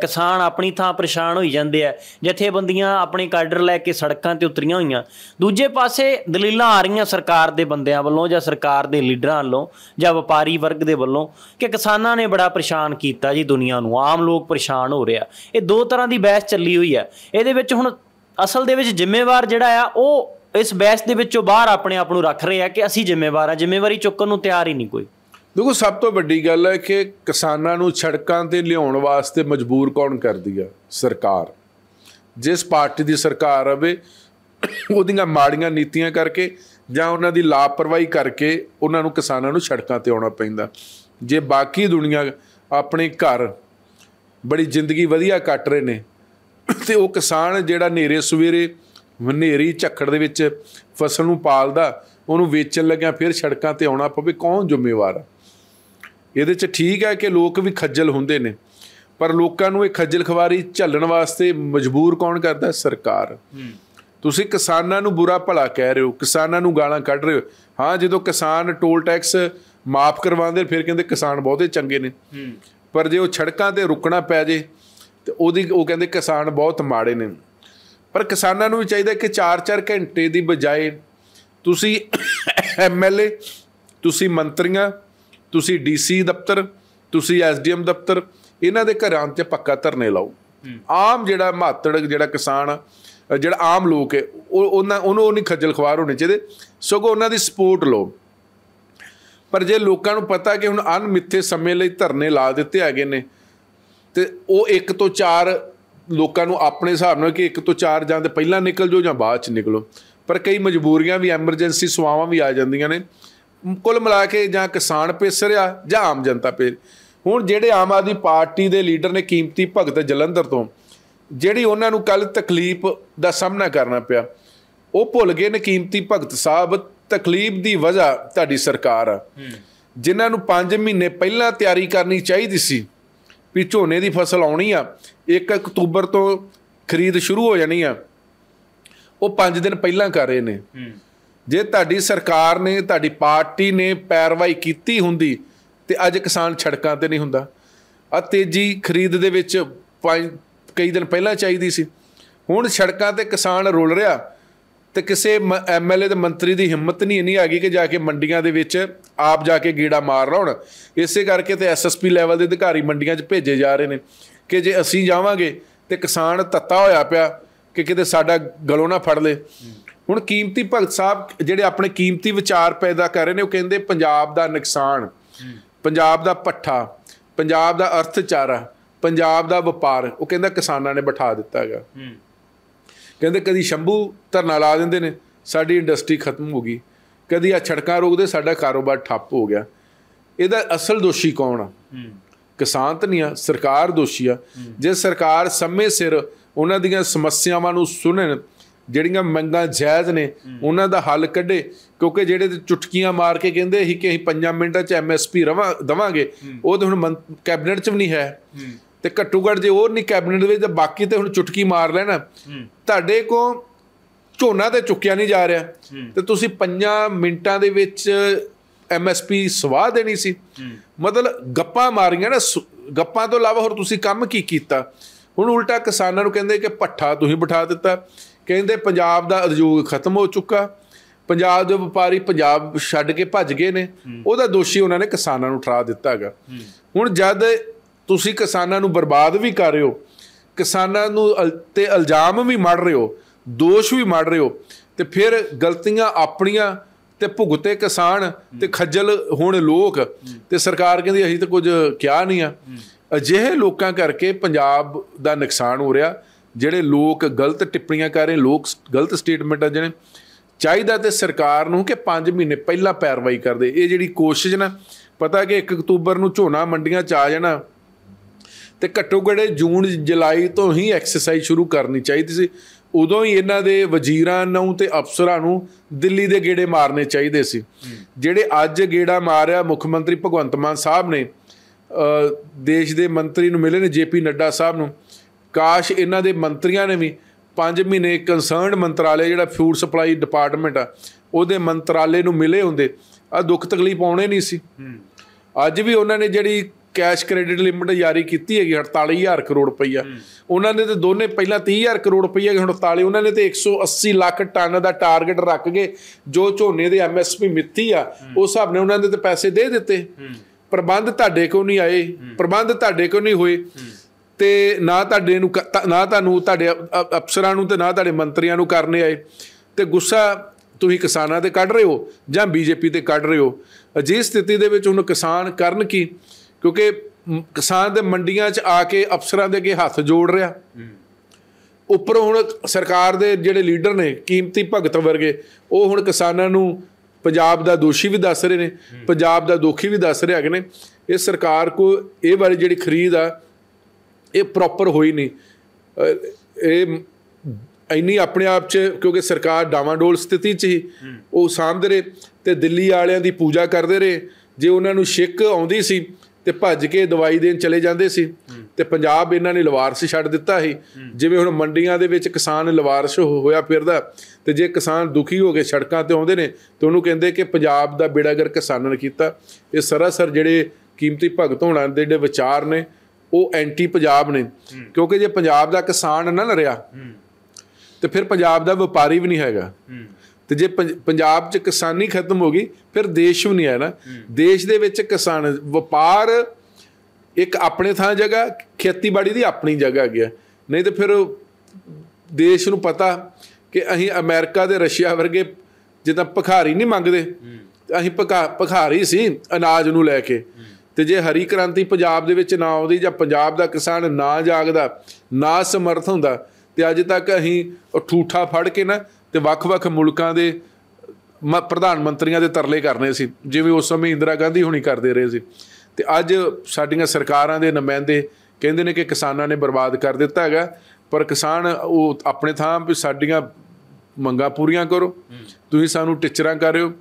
ਕਿਸਾਨ ਆਪਣੀ ਥਾਂ ਪਰੇਸ਼ਾਨ ਹੋਈ ਜਾਂਦੇ ਆ, ਜਥੇਬੰਦੀਆਂ ਆਪਣੇ ਕਾਡਰ ਲੈ ਕੇ ਸੜਕਾਂ ਤੇ ਉਤਰੀਆਂ ਹੋਈਆਂ। ਦੂਜੇ ਪਾਸੇ ਦਲੀਲਾਂ ਆ ਰਹੀਆਂ ਸਰਕਾਰ ਦੇ ਬੰਦਿਆਂ ਵੱਲੋਂ ਜਾਂ ਸਰਕਾਰ ਦੇ ਲੀਡਰਾਂ ਵੱਲੋਂ ਜਾਂ ਵਪਾਰੀ ਵਰਗ ਦੇ ਵੱਲੋਂ ਕਿ ਕਿਸਾਨਾਂ ਨੇ ਬੜਾ ਪਰੇਸ਼ਾਨ ਕੀਤਾ ਜੀ ਦੁਨੀਆ ਨੂੰ, ਆਮ ਲੋਕ ਪਰੇਸ਼ਾਨ ਹੋ ਰਿਹਾ ਇਹ ਦੋ ਤਰ੍ਹਾਂ ਦੀ ਬਹਿਸ ਚੱਲੀ ਹੋਈ ਹੈ ਇਹਦੇ ਵਿੱਚ ਹੁਣ ਅਸਲ ਦੇ ਵਿੱਚ ਜ਼ਿੰਮੇਵਾਰ ਜਿਹੜਾ ਆ, ਉਹ ਇਸ ਬਹਿਸ ਦੇ ਵਿੱਚੋਂ ਬਾਹਰ ਆਪਣੇ ਆਪ ਨੂੰ ਰੱਖ ਰਹੇ ਆ ਕਿ ਅਸੀਂ ਜ਼ਿੰਮੇਵਾਰ ਆ, ਜ਼ਿੰਮੇਵਾਰੀ ਚੁੱਕਣ ਨੂੰ ਤਿਆਰ ਹੀ ਨਹੀਂ ਕੋਈ। ਦੇਖੋ, ਸਭ ਤੋਂ ਵੱਡੀ ਗੱਲ ਹੈ ਕਿ ਕਿਸਾਨਾਂ ਨੂੰ ਸੜਕਾਂ ਤੇ ਲਿਆਉਣ ਵਾਸਤੇ ਮਜਬੂਰ ਕੌਣ ਕਰਦੀ ਆ? ਸਰਕਾਰ। ਜਿਸ ਪਾਰਟੀ ਦੀ ਸਰਕਾਰ ਰਵੇ ਉਹਦੀਆਂ ਮਾੜੀਆਂ ਨੀਤੀਆਂ ਕਰਕੇ ਜਾਂ ਉਹਨਾਂ ਦੀ ਲਾਪਰਵਾਹੀ ਕਰਕੇ ਉਹਨਾਂ ਨੂੰ ਕਿਸਾਨਾਂ ਨੂੰ ਸੜਕਾਂ ਤੇ ਆਉਣਾ ਪੈਂਦਾ। ਜੇ ਬਾਕੀ ਦੁਨੀਆ ਆਪਣੇ ਘਰ ਬੜੀ ਜ਼ਿੰਦਗੀ ਵਧੀਆ ਕੱਟ ਰਹੇ ਨੇ, ਤੇ ਉਹ ਕਿਸਾਨ ਜਿਹੜਾ ਨੇਰੇ ਸਵੇਰੇ ਹਨੇਰੀ ਝੱਖੜ ਦੇ ਵਿੱਚ ਫਸਲ ਨੂੰ ਪਾਲਦਾ, ਉਹਨੂੰ ਵੇਚਣ ਲੱਗਿਆ ਫਿਰ ਸੜਕਾਂ ਤੇ ਆਉਣਾ ਪਵੇ, ਕੌਣ ਜ਼ਿੰਮੇਵਾਰ ਆ? ਇਹਦੇ 'ਚ ਠੀਕ ਹੈ ਕਿ ਲੋਕ ਵੀ ਖੱਜਲ ਹੁੰਦੇ ਨੇ ਪਰ ਲੋਕਾਂ ਨੂੰ ਇਹ ਖੱਜਲ ਖਵਾਰੀ ਝੱਲਣ ਵਾਸਤੇ ਮਜਬੂਰ ਕੌਣ ਕਰਦਾ? ਸਰਕਾਰ। ਤੁਸੀਂ ਕਿਸਾਨਾਂ ਨੂੰ ਬੁਰਾ ਭਲਾ ਕਹਿ ਰਹੇ ਹੋ ਕਿਸਾਨਾਂ ਨੂੰ ਗਾਲਾਂ ਕੱਢ ਰਹੇ ਹੋ। ਹਾਂ ਜਦੋਂ ਕਿਸਾਨ ਟੋਲ ਟੈਕਸ ਮਾਫ ਕਰਵਾਉਂਦੇ ਫਿਰ ਕਹਿੰਦੇ ਕਿਸਾਨ ਬਹੁਤੇ ਚੰਗੇ ਨੇ। ਪਰ ਜੇ ਉਹ ਛੜਕਾਂ ਤੇ ਰੁਕਣਾ ਪੈ ਜੇ ਤੇ ਉਹਦੀ ਉਹ ਕਹਿੰਦੇ ਕਿਸਾਨ ਬਹੁਤ ਮਾੜੇ ਨੇ। ਪਰ ਕਿਸਾਨਾਂ ਨੂੰ ਵੀ ਚਾਹੀਦਾ ਕਿ 4-4 ਘੰਟੇ ਦੀ ਬਜਾਏ ਤੁਸੀਂ ਐਮਐਲਏ ਤੁਸੀਂ ਮੰਤਰੀਆਂ ਤੁਸੀਂ ਡੀਸੀ ਦਫ਼ਤਰ ਤੁਸੀਂ ਐਸਡੀਐਮ ਦਫ਼ਤਰ ਇਹਨਾਂ ਦੇ ਘਰਾਂ 'ਚ ਪੱਕਾ ਧਰਨੇ ਲਾਓ। ਆਮ ਜਿਹੜਾ ਮਾਤੜ ਜਿਹੜਾ ਕਿਸਾਨ ਜਿਹੜਾ ਆਮ ਲੋਕ ਹੈ ਉਹ ਉਹਨਾਂ ਉਹਨੂੰ ਉਹ ਨਹੀਂ ਖੱਜਲ ਖਵਾਰ ਹੋਣੇ ਚਾਹੀਦੇ। ਸਗੋਂ ਉਹਨਾਂ ਦੀ ਸਪੋਰਟ ਲਓ। ਪਰ ਜੇ ਲੋਕਾਂ ਨੂੰ ਪਤਾ ਕਿ ਹੁਣ ਅਨਮਿੱਥੇ ਸਮੇਂ ਲਈ ਧਰਨੇ ਲਾ ਦਿੱਤੇ ਹੈਗੇ ਨੇ ਤੇ ਉਹ ਇੱਕ ਤੋਂ ਚਾਰ ਲੋਕਾਂ ਨੂੰ ਆਪਣੇ ਹਿਸਾਬ ਨਾਲ ਕਿ ਇੱਕ ਤੋਂ ਚਾਰ ਜਾਂ ਤੇ ਪਹਿਲਾਂ ਨਿਕਲ ਜਾਓ ਜਾਂ ਬਾਅਦ ਚ ਨਿਕਲੋ। ਪਰ ਕਈ ਮਜਬੂਰੀਆਂ ਵੀ ਐਮਰਜੈਂਸੀ ਸਵਾਵਾਂ ਵੀ ਆ ਜਾਂਦੀਆਂ ਨੇ। ਕੁੱਲ ਮਿਲਾ ਕੇ ਜਾਂ ਕਿਸਾਨ ਪਿਸ ਰਿਹਾ ਜਾਂ ਆਮ ਜਨਤਾ ਪੇ ਹੁਣ ਜਿਹੜੇ ਆਮ ਆਦਮੀ ਪਾਰਟੀ ਦੇ ਲੀਡਰ ਨੇ ਕੀਮਤੀ ਭਗਤ ਜਲੰਧਰ ਤੋਂ ਜਿਹੜੀ ਉਹਨਾਂ ਨੂੰ ਕੱਲ ਤਕਲੀਫ ਦਾ ਸਾਹਮਣਾ ਕਰਨਾ ਪਿਆ ਉਹ ਭੁੱਲ ਗਏ ਨੇ ਕੀਮਤੀ ਭਗਤ ਸਾਹਿਬ। ਤਕਲੀਫ ਦੀ ਵਜ੍ਹਾ ਤੁਹਾਡੀ ਸਰਕਾਰ ਆ। ਜਿਨ੍ਹਾਂ ਨੂੰ 5 ਮਹੀਨੇ ਪਹਿਲਾਂ ਤਿਆਰੀ ਕਰਨੀ ਚਾਹੀਦੀ ਸੀ ਵੀ ਝੋਨੇ ਦੀ ਫਸਲ ਆਉਣੀ ਆ 1 ਅਕਤੂਬਰ ਤੋਂ ਖਰੀਦ ਸ਼ੁਰੂ ਹੋ ਜਾਣੀ ਆ ਉਹ 5 ਦਿਨ ਪਹਿਲਾਂ ਕਰ ਰਹੇ ਨੇ। ਜੇ ਤੁਹਾਡੀ ਸਰਕਾਰ ਨੇ, ਤੁਹਾਡੀ ਪਾਰਟੀ ਨੇ ਪੈਰਵਾਈ ਕੀਤੀ ਹੁੰਦੀ, ਤੇ ਅੱਜ ਕਿਸਾਨ ਛੜਕਾਂ ਤੇ ਨਹੀਂ ਹੁੰਦਾ। ਆ ਤੇਜ਼ੀ ਖਰੀਦ ਦੇ ਵਿੱਚ ਪੰਜ, ਕਈ ਦਿਨ ਪਹਿਲਾਂ ਚਾਹੀਦੀ ਸੀ। ਹੁਣ ਸੜਕਾਂ ਤੇ ਕਿਸਾਨ ਰੁਲ ਰਿਹਾ, ਤੇ ਕਿਸੇ ਐਮਐਲਏ ਤੇ ਮੰਤਰੀ ਦੀ ਹਿੰਮਤ ਨਹੀਂ ਇੰਨੀ ਆ ਗਈ ਕਿ ਜਾ ਕੇ ਮੰਡੀਆਂ ਦੇ ਵਿੱਚ ਆਪ ਜਾ ਕੇ ਗੀੜਾ ਮਾਰ ਲਾਉਣ ਇਸੇ ਕਰਕੇ ਤੇ ਐਸਐਸਪੀ ਲੈਵਲ ਦੇ ਅਧਿਕਾਰੀ ਮੰਡੀਆਂ 'ਚ ਭੇਜੇ ਜਾ ਰਹੇ ਨੇ ਕਿ ਜੇ ਅਸੀਂ ਜਾਵਾਂਗੇ ਤੇ ਕਿਸਾਨ ਤੱਤਾ ਹੋਇਆ ਪਿਆ ਕਿ ਕਿਤੇ ਸਾਡਾ ਗਲੋਂ ਨਾ ਫੜ ਲੇ। ਹੁਣ ਕੀਮਤੀ ਭਗਤ ਸਾਹਿਬ ਜਿਹੜੇ ਆਪਣੇ ਕੀਮਤੀ ਵਿਚਾਰ ਪੈਦਾ ਕਰ ਰਹੇ ਨੇ ਉਹ ਕਹਿੰਦੇ ਪੰਜਾਬ ਦਾ ਨੁਕਸਾਨ ਪੰਜਾਬ ਦਾ ਪੱਠਾ ਪੰਜਾਬ ਦਾ ਅਰਥਚਾਰਾ ਪੰਜਾਬ ਦਾ ਵਪਾਰ ਉਹ ਕਹਿੰਦਾ ਕਿਸਾਨਾਂ ਨੇ ਬਿਠਾ ਦਿੱਤਾ ਹੈਗਾ। ਕਹਿੰਦੇ ਕਦੀ ਸ਼ੰਭੂ ਧਰਨਾ ਲਾ ਦਿੰਦੇ ਨੇ ਸਾਡੀ ਇੰਡਸਟਰੀ ਖਤਮ ਹੋ ਗਈ। ਕਦੀ ਆ ਛੜਕਾਂ ਰੋਕਦੇ ਸਾਡਾ ਕਾਰੋਬਾਰ ਠੱਪ ਹੋ ਗਿਆ। ਇਹਦਾ ਅਸਲ ਦੋਸ਼ੀ ਕੌਣ ਆ? ਕਿਸਾਨ ਤਾਂ ਨਹੀਂ ਆ ਸਰਕਾਰ ਦੋਸ਼ੀ ਆ। ਜੇ ਸਰਕਾਰ ਸਮੇਂ ਸਿਰ ਉਹਨਾਂ ਦੀਆਂ ਸਮੱਸਿਆਵਾਂ ਨੂੰ ਸੁਣਨ ਜਿਹੜੀਆਂ ਮੰਗਾਂ ਜਾਇਜ਼ ਨੇ ਉਹਨਾਂ ਦਾ ਹੱਲ ਕੱਢੇ ਕਿਉਂਕਿ ਜਿਹੜੇ ਤੇ ਚੁਟਕੀਆਂ ਮਾਰ ਕੇ ਕਹਿੰਦੇ ਸੀ ਕਿ ਅਸੀਂ 5 ਮਿੰਟਾਂ 'ਚ ਐਮਐਸਪੀ ਰਵਾ ਦਵਾਂਗੇ ਉਹ ਤੇ ਹੁਣ ਕੈਬਨਿਟ 'ਚ ਵੀ ਨਹੀਂ ਹੈ। ਤੇ ਘੱਟੋ ਘੱਟ ਜੇ ਉਹ ਨਹੀਂ ਕੈਬਨਿਟ ਦੇ ਵਿੱਚ ਤੇ ਬਾਕੀ ਤੇ ਹੁਣ ਚੁਟਕੀ ਮਾਰ ਲੈਣਾ। ਤੁਹਾਡੇ ਕੋ ਝੋਨਾ ਤੇ ਚੁੱਕਿਆ ਨਹੀਂ ਜਾ ਰਿਹਾ। ਤੇ ਤੁਸੀਂ 5 ਮਿੰਟਾਂ ਦੇ ਵਿੱਚ ਐਮਐਸਪੀ ਸਵਾਹ ਦੇਣੀ ਸੀ। ਮਤਲਬ ਗੱਪਾਂ ਮਾਰੀਆਂ ਨਾ ਗੱਪਾਂ ਤੋਂ ਇਲਾਵਾ ਹੋਰ ਤੁਸੀਂ ਕੰਮ ਕੀ ਕੀਤਾ? ਹੁਣ ਉਲਟਾ ਕਿਸਾਨਾਂ ਨੂੰ ਕਹਿੰਦੇ ਕਿ ਪੱਠਾ ਤੁਸੀਂ ਬਿਠਾ ਦਿੱਤਾ। ਕਹਿੰਦੇ ਪੰਜਾਬ ਦਾ ਉਦਯੋਗ ਖਤਮ ਹੋ ਚੁੱਕਾ। ਪੰਜਾਬ ਦੇ ਵਪਾਰੀ ਪੰਜਾਬ ਛੱਡ ਕੇ ਭੱਜ ਗਏ ਨੇ। ਉਹਦਾ ਦੋਸ਼ੀ ਉਹਨਾਂ ਨੇ ਕਿਸਾਨਾਂ ਨੂੰ ਠਰਾ ਦਿੱਤਾ ਹੈਗਾ। ਹੁਣ ਜਦ ਤੁਸੀਂ ਕਿਸਾਨਾਂ ਨੂੰ ਬਰਬਾਦ ਵੀ ਕਰ ਰਹੇ ਹੋ ਕਿਸਾਨਾਂ ਨੂੰ ਤੇ ਇਲਜ਼ਾਮ ਵੀ ਮੜ ਰਹੇ ਹੋ ਦੋਸ਼ ਵੀ ਮੜ ਰਹੇ ਹੋ ਤੇ ਫਿਰ ਗਲਤੀਆਂ ਆਪਣੀਆਂ ਤੇ ਭੁਗਤੇ ਕਿਸਾਨ ਤੇ ਖੱਜਲ ਹੋਣ ਲੋਕ। ਤੇ ਸਰਕਾਰ ਕਹਿੰਦੀ ਅਸੀਂ ਤਾਂ ਕੁਝ ਕਿਹਾ ਨਹੀਂ ਆ। ਅਜਿਹੇ ਲੋਕਾਂ ਕਰਕੇ ਪੰਜਾਬ ਦਾ ਨੁਕਸਾਨ ਹੋ ਰਿਹਾ। ਜਿਹੜੇ ਲੋਕ ਗਲਤ ਟਿੱਪਣੀਆਂ ਕਰ ਰਹੇ ਲੋਕ ਗਲਤ ਸਟੇਟਮੈਂਟਾਂ ਜਿਹੜੇ ਚਾਹੀਦਾ ਤੇ ਸਰਕਾਰ ਨੂੰ ਕਿ 5 ਮਹੀਨੇ ਪਹਿਲਾਂ ਪੈਰਵਾਈ ਕਰਦੇ। ਇਹ ਜਿਹੜੀ ਕੋਸ਼ਿਸ਼ ਨਾ, ਪਤਾ ਕਿ 1 ਅਕਤੂਬਰ ਨੂੰ ਝੋਨਾ ਮੰਡੀਆਂ ਚ ਆ ਜਾਣਾ, ਤੇ ਘੱਟੋ ਘੜੇ ਜੂਨ, ਜੁਲਾਈ ਤੋਂ ਹੀ ਐਕਸਰਸਾਈਜ਼ ਸ਼ੁਰੂ ਕਰਨੀ ਚਾਹੀਦੀ ਸੀ। ਉਦੋਂ ਹੀ ਇਹਨਾਂ ਦੇ ਵਜ਼ੀਰਾਂ ਨੂੰ ਤੇ ਅਫਸਰਾਂ ਨੂੰ ਦਿੱਲੀ ਦੇ ਗੇੜੇ ਮਾਰਨੇ ਚਾਹੀਦੇ ਸੀ। ਜਿਹੜੇ ਅੱਜ ਗੇੜਾ ਮਾਰਿਆ ਮੁੱਖ ਮੰਤਰੀ ਭਗਵੰਤ ਮਾਨ ਸਾਹਿਬ ਨੇ ਦੇਸ਼ ਦੇ ਮੰਤਰੀ ਨੂੰ ਮਿਲੇ ਨੇ, ਜੇਪੀ ਨੱਡਾ ਸਾਹਿਬ ਨੂੰ ਕਾਸ਼ ਇਹਨਾਂ ਦੇ ਮੰਤਰੀਆਂ ਨੇ ਵੀ 5 ਮਹੀਨੇ ਕੰਸਰਨਡ ਮੰਤਰਾਲੇ ਜਿਹੜਾ ਫੂਡ ਸਪਲਾਈ ਡਿਪਾਰਟਮੈਂਟ ਆ ਉਹਦੇ ਮੰਤਰਾਲੇ ਨੂੰ ਮਿਲੇ ਹੁੰਦੇ ਆ ਦੁੱਖ ਤਕਲੀਫ ਆਉਣੇ ਨਹੀਂ ਸੀ। ਅੱਜ ਵੀ ਉਹਨਾਂ ਨੇ ਜਿਹੜੀ ਕੈਸ਼ ਕ੍ਰੈਡਿਟ ਲਿਮਟ ਜਾਰੀ ਕੀਤੀ ਹੈਗੀ 48000 ਕਰੋੜ ਰੁਪਈਆ। ਉਹਨਾਂ ਨੇ ਤੇ ਦੋਨੇ ਪਹਿਲਾਂ 30000 ਕਰੋੜ ਰੁਪਈਆ ਹੁਣ 48 ਉਹਨਾਂ ਨੇ ਤੇ 180 ਲੱਖ ਟਨ ਦਾ ਟਾਰਗੇਟ ਰੱਖ ਕੇ ਜੋ ਝੋਨੇ ਦੇ ਐਮਐਸਪੀ ਮਿੱਤੀ ਆ ਉਸ ਹਿਸਾਬ ਨਾਲ ਉਹਨਾਂ ਨੇ ਤੇ ਪੈਸੇ ਦੇ ਦਿੱਤੇ। ਪ੍ਰਬੰਧ ਤੁਹਾਡੇ ਕੋਲ ਨਹੀਂ ਆਏ ਪ੍ਰਬੰਧ ਤੁਹਾਡੇ ਕੋਲ ਨਹੀਂ ਹੋਏ। ਤੇ ਨਾ ਤੁਹਾਡੇ ਨੂੰ ਨਾ ਤੁਹਾਨੂੰ ਤੁਹਾਡੇ ਅਫਸਰਾਂ ਨੂੰ ਤੇ ਨਾ ਤੁਹਾਡੇ ਮੰਤਰੀਆਂ ਨੂੰ ਕਰਨੇ ਆਏ। ਤੇ ਗੁੱਸਾ ਤੁਸੀਂ ਕਿਸਾਨਾਂ ਤੇ ਕੱਢ ਰਹੇ ਹੋ ਜਾਂ ਬੀਜੇਪੀ ਤੇ ਕੱਢ ਰਹੇ ਹੋ? ਅਜਿਹੀ ਸਥਿਤੀ ਦੇ ਵਿੱਚ ਹੁਣ ਕਿਸਾਨ ਕਰਨ ਕੀ? ਕਿਉਂਕਿ ਕਿਸਾਨ ਦੇ ਮੰਡੀਆਂ 'ਚ ਆ ਕੇ ਅਫਸਰਾਂ ਦੇ ਅੱਗੇ ਹੱਥ ਜੋੜ ਰਿਹਾ। ਉੱਪਰੋਂ ਹੁਣ ਸਰਕਾਰ ਦੇ ਜਿਹੜੇ ਲੀਡਰ ਨੇ ਕੀਮਤੀ ਭਗਤ ਵਰਗੇ ਉਹ ਹੁਣ ਕਿਸਾਨਾਂ ਨੂੰ ਪੰਜਾਬ ਦਾ ਦੋਸ਼ੀ ਵੀ ਦੱਸ ਰਹੇ ਨੇ ਪੰਜਾਬ ਦਾ ਦੋਖੀ ਵੀ ਦੱਸ ਰਹੇ ਹੈਗੇ ਨੇ। ਇਹ ਸਰਕਾਰ ਕੋ ਇਹ ਵਾਲੀ ਜਿਹੜੀ ਖਰੀਦ ਆ ਇਹ ਪ੍ਰੋਪਰ ਹੋਈ ਨਹੀਂ। ਇਹ ਇੰਨੀ ਆਪਣੇ ਆਪ 'ਚ ਕਿਉਂਕਿ ਸਰਕਾਰ ਡਾਵਾਂਡੋਲ ਸਥਿਤੀ 'ਚ ਹੀ ਉਹ ਸਾਂਭਦੇ ਰਹੇ ਤੇ ਦਿੱਲੀ ਵਾਲਿਆਂ ਦੀ ਪੂਜਾ ਕਰਦੇ ਰਹੇ। ਜੇ ਉਹਨਾਂ ਨੂੰ ਛਿੱਕ ਆਉਂਦੀ ਸੀ ਤੇ ਭੱਜ ਕੇ ਦਵਾਈ ਦੇਣ ਚਲੇ ਜਾਂਦੇ ਸੀ ਤੇ ਪੰਜਾਬ ਇਹਨਾਂ ਨੇ ਲਵਾਰਸ ਛੱਡ ਦਿੱਤਾ ਸੀ। ਜਿਵੇਂ ਹੁਣ ਮੰਡੀਆਂ ਦੇ ਵਿੱਚ ਕਿਸਾਨ ਲਵਾਰਸ ਹੋਇਆ ਫਿਰਦਾ ਤੇ ਜੇ ਕਿਸਾਨ ਦੁਖੀ ਹੋ ਕੇ ਸੜਕਾਂ ਤੇ ਆਉਂਦੇ ਨੇ ਤੇ ਉਹਨੂੰ ਕਹਿੰਦੇ ਕਿ ਪੰਜਾਬ ਦਾ ਬੇੜਾਗਰ ਕਿਸਾਨਾਂ ਨੇ ਕੀਤਾ। ਇਹ ਸਰਾਸਰ ਜਿਹੜੇ ਕੀਮਤੀ ਭਗਤ ਹੋਣਾ ਦੇ ਜਿਹੜੇ ਵਿਚਾਰ ਨੇ ਉਹ ਐਂਟੀ ਪੰਜਾਬ ਨੇ। ਕਿਉਂਕਿ ਜੇ ਪੰਜਾਬ ਦਾ ਕਿਸਾਨ ਨਾ ਲੜਿਆ ਤੇ ਫਿਰ ਪੰਜਾਬ ਦਾ ਵਪਾਰੀ ਵੀ ਨਹੀਂ ਹੈਗਾ। ਤੇ ਜੇ ਪੰਜ- ਪੰਜਾਬ 'ਚ ਕਿਸਾਨੀ ਖਤਮ ਹੋ ਗਈ ਫਿਰ ਦੇਸ਼ ਵੀ ਨਹੀਂ ਹੈ ਨਾ। ਦੇਸ਼ ਦੇ ਵਿੱਚ ਕਿਸਾਨ ਵਪਾਰ ਇੱਕ ਆਪਣੇ ਥਾਂ ਜਗ੍ਹਾ ਖੇਤੀਬਾੜੀ ਦੀ ਆਪਣੀ ਜਗ੍ਹਾ ਗਿਆ ਨਹੀਂ ਤੇ ਫਿਰ ਦੇਸ਼ ਨੂੰ ਪਤਾ ਕਿ ਅਸੀਂ ਅਮਰੀਕਾ ਤੇ ਰਸ਼ੀਆ ਵਰਗੇ ਜਿੱਦਾਂ ਭਿਖਾਰੀ ਨਹੀਂ ਮੰਗਦੇ। ਅਸੀਂ ਭਿਖਾ- ਭਿਖਾਰੀ ਸੀ ਅਨਾਜ ਨੂੰ ਲੈ ਕੇ। ਤੇ ਜੇ ਹਰੀ ਕ੍ਰਾਂਤੀ ਪੰਜਾਬ ਦੇ ਵਿੱਚ ਨਾ ਆਉਂਦੀ ਜਾਂ ਪੰਜਾਬ ਦਾ ਕਿਸਾਨ ਨਾ ਜਾਗਦਾ ਨਾ ਸਮਰਥ ਹੁੰਦਾ ਤੇ ਅੱਜ ਤੱਕ ਅਸੀਂ ਠੂਠਾ ਫੜ ਕੇ ਨਾ ਤੇ ਵੱਖ-ਵੱਖ ਮੁਲਕਾਂ ਦੇ ਪ੍ਰਧਾਨ ਮੰਤਰੀਆਂ ਦੇ ਤਰਲੇ ਕਰਨੇ ਸੀ ਜਿਵੇਂ ਉਸ ਸਮੇਂ ਇੰਦਰਾ ਗਾਂਧੀ ਹੁਣੀ ਕਰਦੇ ਰਹੇ ਸੀ। ਤੇ ਅੱਜ ਸਾਡੀਆਂ ਸਰਕਾਰਾਂ ਦੇ ਨੁਮਾਇੰਦੇ ਕਹਿੰਦੇ ਨੇ ਕਿ ਕਿਸਾਨਾਂ ਨੇ ਬਰਬਾਦ ਕਰ ਦਿੱਤਾ ਹੈਗਾ ਪਰ ਕਿਸਾਨ ਉਹ ਆਪਣੇ ਥਾਂ ਵੀ ਸਾਡੀਆਂ ਮੰਗਾਂ ਪੂਰੀਆਂ ਕਰੋ ਤੁਸੀਂ ਸਾਨੂੰ ਟਿਚਰਾਂ ਕਰ ਰਹੇ ਹੋ।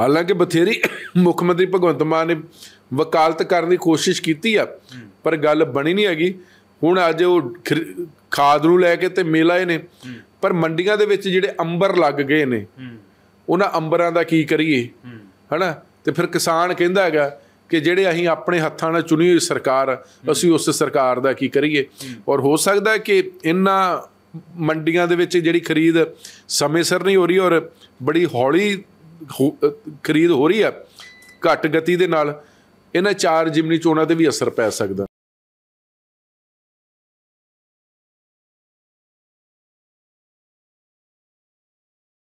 ਹਾਲਾਂਕਿ ਬਥੇਰੀ ਮੁੱਖ ਮੰਤਰੀ ਭਗਵੰਤ ਮਾਨ ਨੇ ਵਕਾਲਤ ਕਰਨ ਦੀ ਕੋਸ਼ਿਸ਼ ਕੀਤੀ ਆ, ਪਰ ਗੱਲ ਬਣੀ ਨਹੀਂ ਹੈਗੀ। ਹੁਣ ਅੱਜ ਉਹ ਖਰ- ਖਾਦ ਨੂੰ ਲੈ ਕੇ ਤੇ ਮੇਲਾਏ ਨੇ, ਪਰ ਮੰਡੀਆਂ ਦੇ ਵਿੱਚ ਜਿਹੜੇ ਅੰਬਰ ਲੱਗ ਗਏ ਨੇ, ਉਹਨਾਂ ਅੰਬਰਾਂ ਦਾ ਕੀ ਕਰੀਏ? ਹਨਾ? ਤੇ ਫਿਰ ਕਿਸਾਨ ਕਹਿੰਦਾ ਹੈਗਾ ਕਿ ਜਿਹੜੇ ਅਸੀਂ ਆਪਣੇ ਹੱਥਾਂ ਨਾਲ ਚੁਣੀ ਹੋਈ ਸਰਕਾਰ ਅਸੀਂ ਉਸ ਸਰਕਾਰ ਦਾ ਕੀ ਕਰੀਏ? ਔਰ ਹੋ ਸਕਦਾ ਕਿ ਇਹਨਾਂ ਮੰਡੀਆਂ ਦੇ ਵਿੱਚ ਜਿਹੜੀ ਖਰੀਦ ਸਮੇਂ ਸਿਰ ਨਹੀਂ ਹੋ ਰਹੀ ਔਰ ਬੜੀ ਹੌਲੀ ਖਰੀਦ ਹੋ ਰਹੀ ਆ ਘੱਟ ਗਤੀ ਦੇ ਨਾਲ, ਇਹਨਾਂ ਚਾਰ ਜਿਮਨੀ ਚੋਣਾਂ ਤੇ ਵੀ ਅਸਰ ਪੈ ਸਕਦਾ।